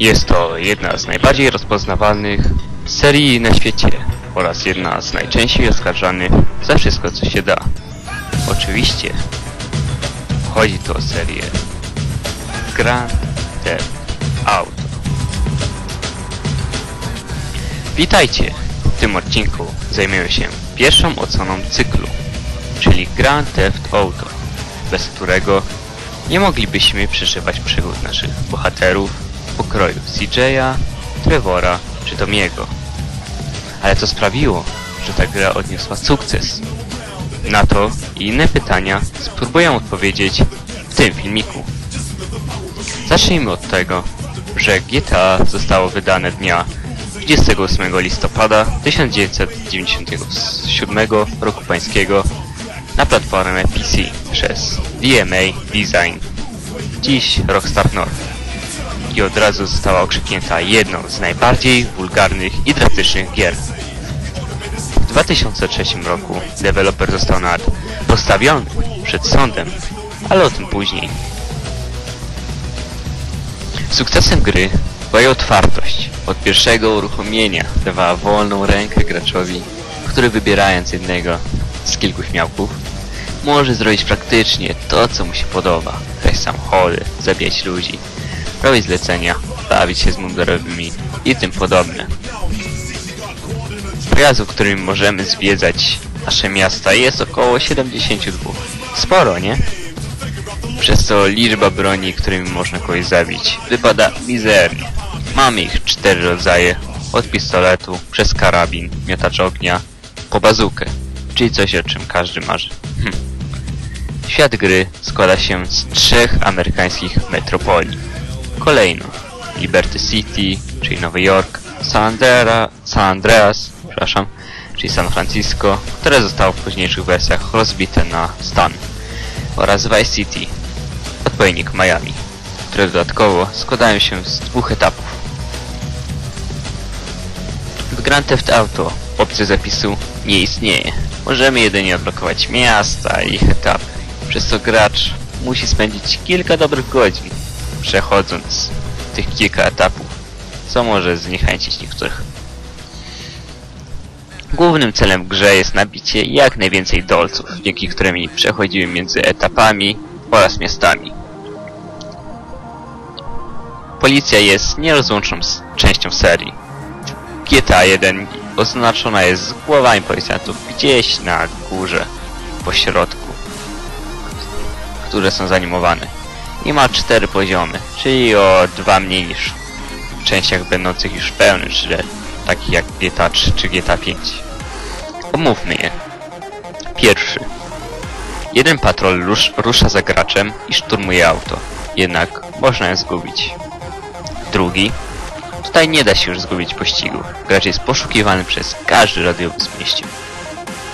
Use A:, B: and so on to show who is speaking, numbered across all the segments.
A: Jest to jedna z najbardziej rozpoznawalnych serii na świecie oraz jedna z najczęściej oskarżanych za wszystko co się da. Oczywiście chodzi tu o serię Grand Theft Auto. Witajcie! W tym odcinku zajmiemy się pierwszą oceną cyklu, czyli Grand Theft Auto, bez którego nie moglibyśmy przeżywać przygód naszych bohaterów pokroju CJ'a, Trevora czy Tomiego. Ale co sprawiło, że ta gra odniosła sukces? Na to i inne pytania spróbuję odpowiedzieć w tym filmiku. Zacznijmy od tego, że GTA zostało wydane dnia 28 listopada 1997 roku pańskiego na platformę PC przez DMA Design, dziś Rockstar North i od razu została okrzyknięta jedną z najbardziej wulgarnych i drastycznych gier. W 2003 roku deweloper został nawet postawiony przed sądem, ale o tym później. Sukcesem gry była jej otwartość. Od pierwszego uruchomienia dawała wolną rękę graczowi, który wybierając jednego z kilku śmiałków, może zrobić praktycznie to, co mu się podoba. Kraść samochody, zabijać ludzi, robić zlecenia, bawić się z mundurowymi i tym podobne. Pojazdów, którymi możemy zwiedzać nasze miasta jest około 72. Sporo, nie? Przez to liczba broni, którymi można kogoś zabić, wypada mizernie. Mamy ich cztery rodzaje, od pistoletu, przez karabin, miotacz ognia, po bazukę, czyli coś o czym każdy marzy. Hm. Świat gry składa się z trzech amerykańskich metropolii. Kolejno Liberty City, czyli Nowy Jork, San, Andrea, San Andreas, przepraszam, czyli San Francisco, które zostało w późniejszych wersjach rozbite na stan, oraz Vice City, odpowiednik Miami, które dodatkowo składają się z dwóch etapów. W Grand Theft Auto opcja zapisu nie istnieje. Możemy jedynie odblokować miasta i ich etapy, przez co gracz musi spędzić kilka dobrych godzin przechodząc tych kilka etapów, co może zniechęcić niektórych. Głównym celem w grze jest nabicie jak najwięcej dolców, dzięki którymi przechodzimy między etapami oraz miastami. Policja jest nierozłączną częścią serii. GTA 1 oznaczona jest głowami policjantów gdzieś na górze, po środku, które są zanimowane. I ma cztery poziomy, czyli o dwa mniej niż w częściach będących już pełnych, czyli takich jak GTA 3 czy GTA 5. Omówmy je. Pierwszy. Jeden patrol rusz, rusza za graczem i szturmuje auto, jednak można je zgubić. Drugi. Tutaj nie da się już zgubić pościgu. Gracz jest poszukiwany przez każdy radiowóz w mieście.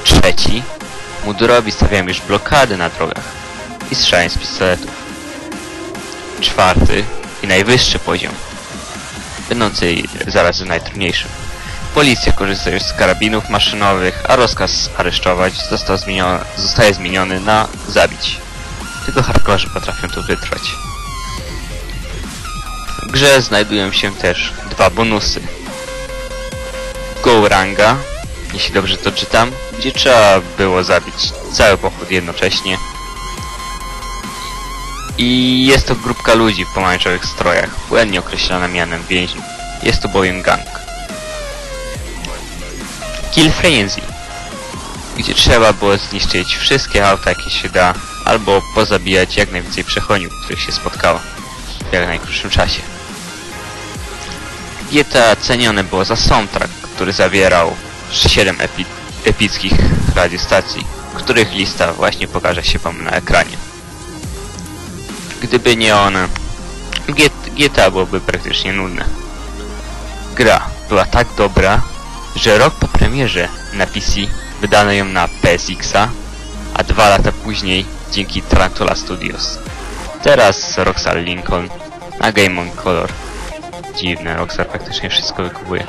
A: Trzeci. Mundurowi stawiają już blokady na drogach i strzelają z pistoletów. Czwarty i najwyższy poziom, będący zarazem najtrudniejszym. Policja korzysta już z karabinów maszynowych, a rozkaz aresztować został zmieniony, zostaje zmieniony na zabić. Tylko hardkorzy potrafią to wytrwać. W grze znajdują się też dwa bonusy. Go Ranga, jeśli dobrze to czytam, gdzie trzeba było zabić cały pochód jednocześnie. I jest to grupka ludzi w pomarańczowych strojach, błędnie określona mianem więźniów. Jest to bowiem gang. Kill Frenzy, gdzie trzeba było zniszczyć wszystkie auta jakie się da, albo pozabijać jak najwięcej przechodniów, których się spotkało w jak najkrótszym czasie. GTA cenione było za soundtrack, który zawierał 7 epi epickich radiostacji, których lista właśnie pokaże się wam na ekranie. Gdyby nie one, GTA byłoby praktycznie nudne. Gra była tak dobra, że rok po premierze na PC wydano ją na PSX-a, a dwa lata później dzięki Tarantula Studios. Teraz Rockstar Lincoln na Game on Color. Dziwne, Rockstar praktycznie wszystko wykupuje.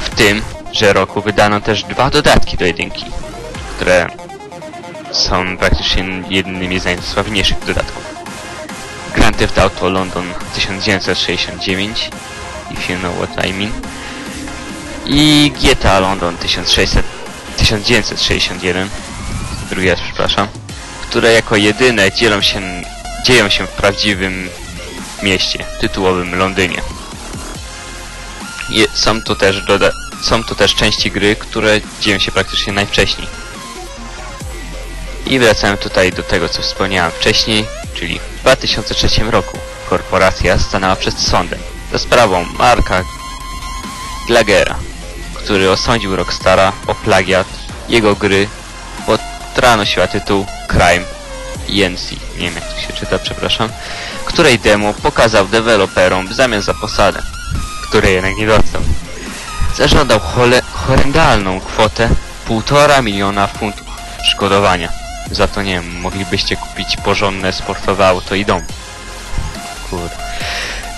A: W tym, że roku wydano też dwa dodatki do jedynki, które są praktycznie jednymi z najsławniejszych dodatków. Grand Theft Auto London 1969 if you know what I mean. I GTA London 1600, 1961, drugi raz przepraszam, które jako jedyne dzielą się, dzieją się w prawdziwym mieście, tytułowym Londynie. Je, są tu też doda są tu też części gry, które dzieją się praktycznie najwcześniej. I wracamy tutaj do tego, co wspomniałem wcześniej, czyli w 2003 roku korporacja stanęła przed sądem za sprawą Marka Glagera, który osądził Rockstara o plagiat jego gry, bo która nosiła tytuł Crime ENC, nie wiem jak to się czyta, przepraszam, której demo pokazał deweloperom w zamian za posadę, której jednak nie dostał. Zażądał horrendalną kwotę 1,5 miliona funtów szkodowania. Za to nie wiem, moglibyście kupić porządne sportowe auto i dom. Kurde.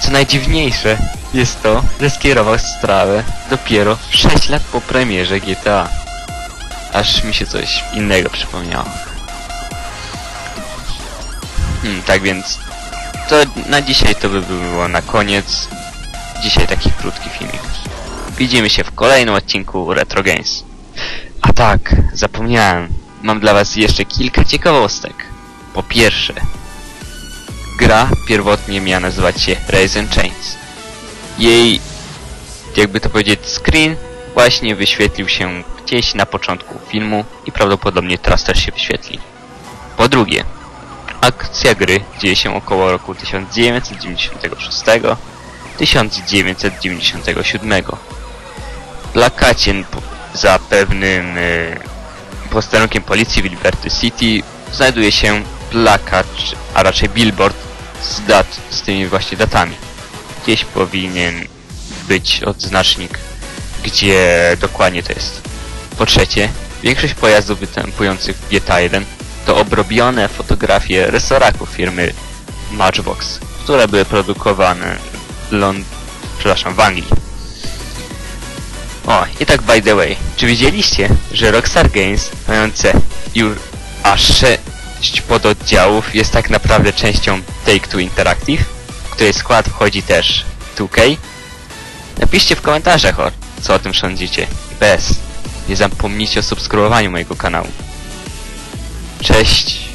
A: Co najdziwniejsze jest to, że skierował sprawę dopiero 6 lat po premierze GTA. Aż mi się coś innego przypomniało. Hmm, tak więc to na dzisiaj to by było na koniec. Dzisiaj taki krótki filmik. Widzimy się w kolejnym odcinku Retro Games. A tak, zapomniałem. Mam dla was jeszcze kilka ciekawostek. Po pierwsze, gra pierwotnie miała nazywać się Raisin Chains. Jej, jakby to powiedzieć, screen właśnie wyświetlił się gdzieś na początku filmu i prawdopodobnie teraz też się wyświetli. Po drugie, akcja gry dzieje się około roku 1996-1997. W plakacie po- za pewnym y, posterunkiem policji w Liberty City znajduje się plakat, a raczej billboard z dat, z tymi właśnie datami. Gdzieś powinien być odznacznik, gdzie dokładnie to jest. Po trzecie, większość pojazdów występujących w GTA 1 to obrobione fotografie resoraków firmy Matchbox, które były produkowane w Lond... przepraszam, w Anglii. O, i tak by the way, czy widzieliście, że Rockstar Games, mające już aż 6 pododdziałów, jest tak naprawdę częścią Take-Two Interactive, w której skład wchodzi też 2K? Napiszcie w komentarzach, co o tym sądzicie. Bez, nie zapomnijcie o subskrybowaniu mojego kanału. Cześć!